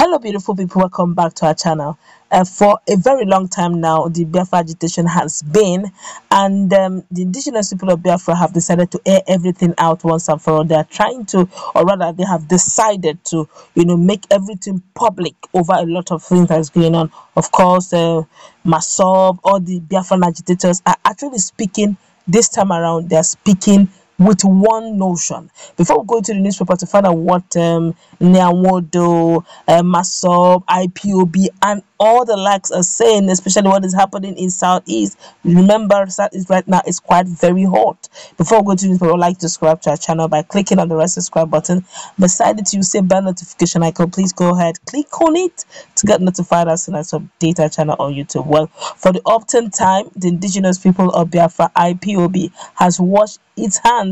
Hello, beautiful people. Welcome back to our channel. Uh, for a very long time now, the Biafra agitation has been, and um, the indigenous people of Biafra have decided to air everything out once and for all. They are trying to, or rather, they have decided to, you know, make everything public over a lot of things that's going on. Of course, uh, MASSOB, all the Biafran agitators are actually speaking this time around. They are speaking with one notion. Before we go to the newspaper to find out what um, Nwodo, uh, MASSOB, IPOB, and all the likes are saying, especially what is happening in Southeast. Remember, Southeast right now is quite very hot. Before we go to the newspaper, like to subscribe to our channel by clicking on the red subscribe button. Beside it, you see bell notification icon. Please go ahead, click on it to get notified as soon as update our channel on YouTube. Well, for the often time, the indigenous people of Biafra, IPOB, has washed its hands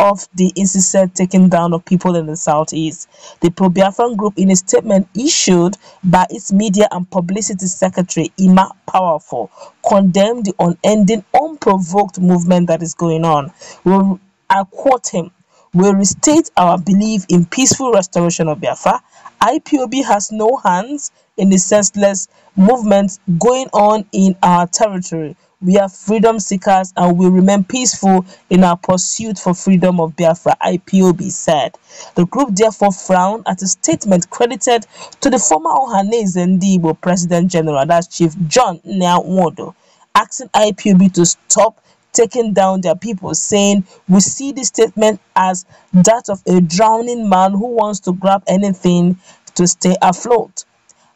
of the incessant taking down of people in the southeast. The pro Biafran group, in a statement issued by its media and publicity secretary, Emma Powerful, condemned the unending, unprovoked movement that is going on. Well, I quote him we restate our belief in peaceful restoration of Biafra. IPOB has no hands in the senseless movement going on in our territory. We are freedom seekers and will remain peaceful in our pursuit for freedom of Biafra, IPOB said. The group therefore frowned at a statement credited to the former Ohanaeze Ndigbo President General, that's Chief John Nwodo, asking IPOB to stop taking down their people, saying, We see this statement as that of a drowning man who wants to grab anything to stay afloat.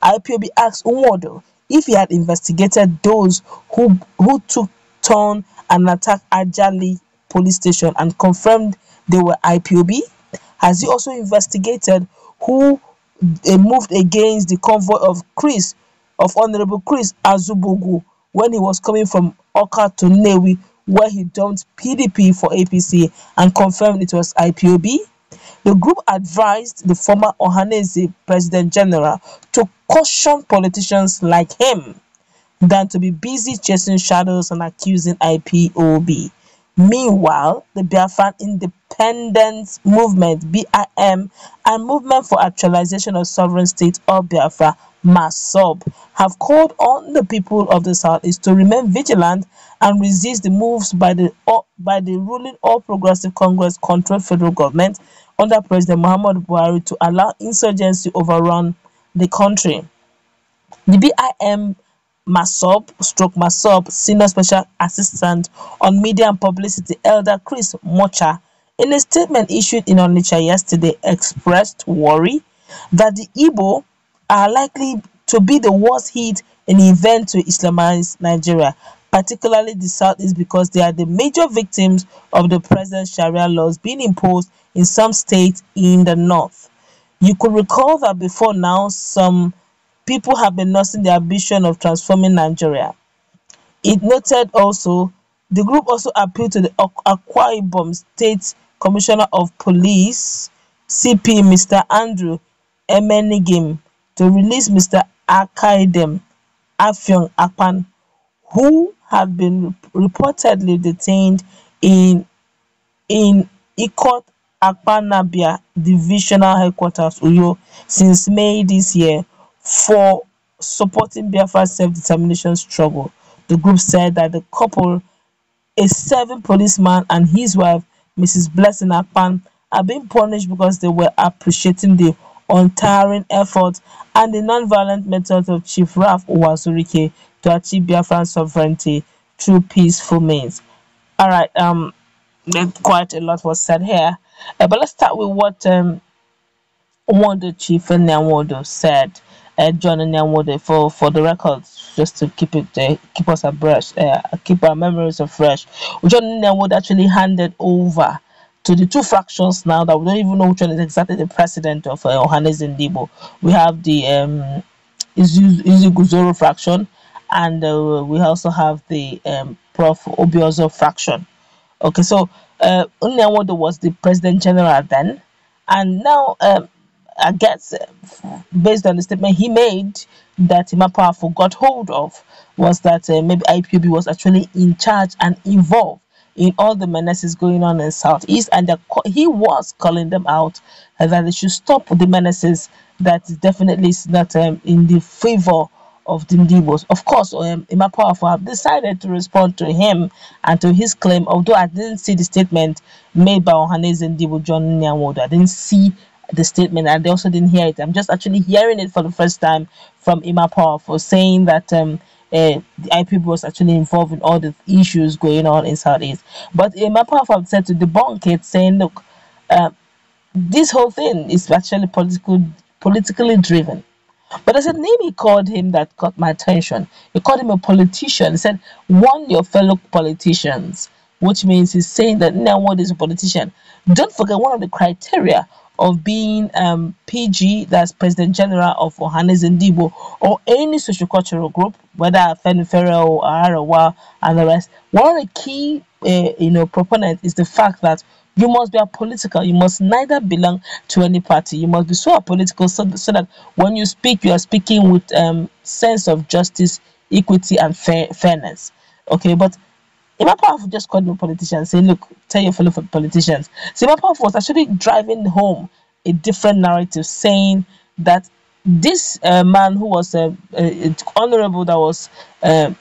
IPOB asked Nwodo if he had investigated those who, who took turn and attacked Ajalli police station and confirmed they were IPOB? Has he also investigated who uh, moved against the convoy of Chris, of Honorable Chris Azubogu, when he was coming from Awka to Nnewi, where he dumped PDP for APC and confirmed it was IPOB? The group advised the former Ohanaeze President General to caution politicians like him than to be busy chasing shadows and accusing IPOB. Meanwhile, the Biafran Independence Movement (BIM) and Movement for Actualization of Sovereign State of Biafra (MASSOB) have called on the people of the South Southeast to remain vigilant and resist the moves by the by the ruling All Progressive Congress controlled federal government under President Muhammad Buhari to allow insurgency to overrun the country. The BIM MASSOB stroke MASSOB Senior Special Assistant on Media and Publicity Elder Chris Mocha in a statement issued in Onitsha yesterday expressed worry that the Igbo are likely to be the worst hit in the event to Islamize Nigeria, particularly the Southeast because they are the major victims of the present Sharia laws being imposed in some states in the north. You could recall that before now, some people have been nursing the ambition of transforming Nigeria. It noted also, the group also appealed to the Akwa Ibom State Commissioner of Police, CP Mr. Andrew Amiengheme, to release Mr. Akaidem Afyon Akpan, who had been reportedly detained in in Ikot Akpanabia Divisional Headquarters, Uyo, since May this year for supporting Biafra's self-determination struggle. The group said that the couple, a seven policeman and his wife, Mrs. Blessing Akpan, are being punished because they were appreciating the untiring effort and the non-violent methods of Chief Ralph Uwazuruike to achieve Biafran sovereignty through peaceful means. All right, um, quite a lot was said here. Uh, but let's start with what um, Wonder Chief Nwodo said. Uh, John Nwodo for for the records, just to keep it uh, keep us abreast, uh, keep our memories afresh. John Nwodo actually handed over to the two fractions now that we don't even know which one is exactly the president of uh, Ohanaeze Ndigbo. We have the um, Isiguzoro fraction, and uh, we also have the um, Prof. Obiozor fraction. Okay, so uh, Unyawodo was the president general then, and now um, I guess based on the statement he made that Emma Powerful got hold of was that uh, maybe IPOB was actually in charge and involved in all the menaces going on in Southeast, and he was calling them out that they should stop the menaces that definitely is not um, in the favor of the Ndigbos. Of course, um, Emma Powerful have decided to respond to him and to his claim, although I didn't see the statement made by Ohanaeze Ndigbo John Nwodo. I didn't see the statement and they also didn't hear it. I'm just actually hearing it for the first time from Emma saying that um, uh, the IPB was actually involved in all the issues going on in Southeast. But Emma Powerful said to debunk it, saying, look, uh, this whole thing is actually political, politically driven. But as a name he called him that caught my attention. He called him a politician. He said, warn your fellow politicians, which means he's saying that now what is a politician. Don't forget one of the criteria of being um, PG, that's President General of Ohanaeze Ndigbo, or any sociocultural group, whether Afenifere or Arewa and the rest. One of the key, uh, you know, proponents is the fact that you must be apolitical. You must neither belong to any party. You must be so apolitical so, so that when you speak, you are speaking with um sense of justice, equity, and fair, fairness. Okay, but Emma Powerful just called me politician, saying, "Look, tell your fellow politicians." So was actually driving home a different narrative, saying that this uh, man who was uh, uh, honorable that was uh,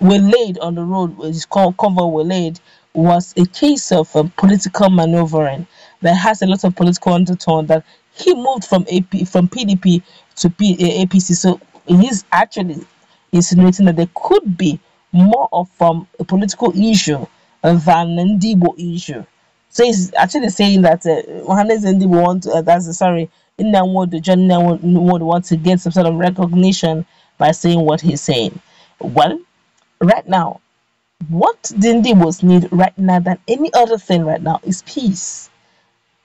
waylaid on the road, his convoy waylaid, was a case of um, political maneuvering that has a lot of political undertone that he moved from AP from PDP to P, APC. So he's actually insinuating that there could be more of um, a political issue than an Ndigbo issue. So he's actually saying that uh, Mohamed Ndigbo want uh, that's sorry, in that word, John would want to get some sort of recognition by saying what he's saying. Well, right now, what the was need right now than any other thing right now is peace.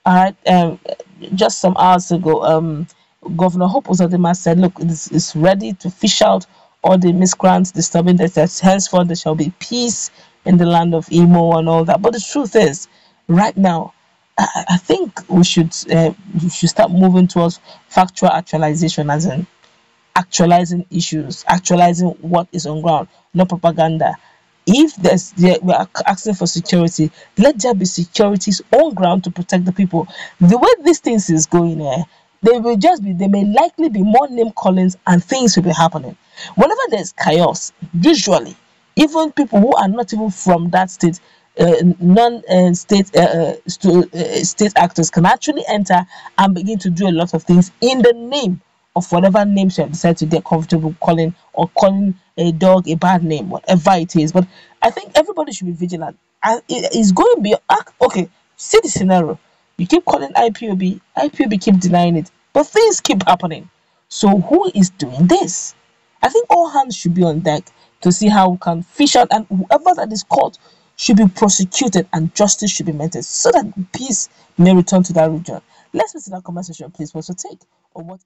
All right. Um, just some hours ago, um, Governor Hope Uzodinma said, "Look, it's, it's ready to fish out all the miscreants disturbing that. Henceforth, there shall be peace in the land of Imo and all that." But the truth is, right now, I, I think we should uh, we should start moving towards factual actualization, as in actualizing issues, actualizing what is on ground, no propaganda if there's there, we are asking for security, let there be securities on ground to protect the people. The way these things is going eh, they will just be there may likely be more name callings and things will be happening. Whenever there's chaos, usually even people who are not even from that state uh, non-state uh, uh, uh, state actors can actually enter and begin to do a lot of things in the name of whatever names you have decided to get comfortable calling or calling a dog a bad name, whatever it is. But I think everybody should be vigilant. And it's going to be okay. See the scenario. You keep calling IPOB, IPOB keep denying it, but things keep happening. So who is doing this? I think all hands should be on deck to see how we can fish out, and whoever that is caught should be prosecuted and justice should be maintained so that peace may return to that region. Let's visit that conversation, please. What's your take on what?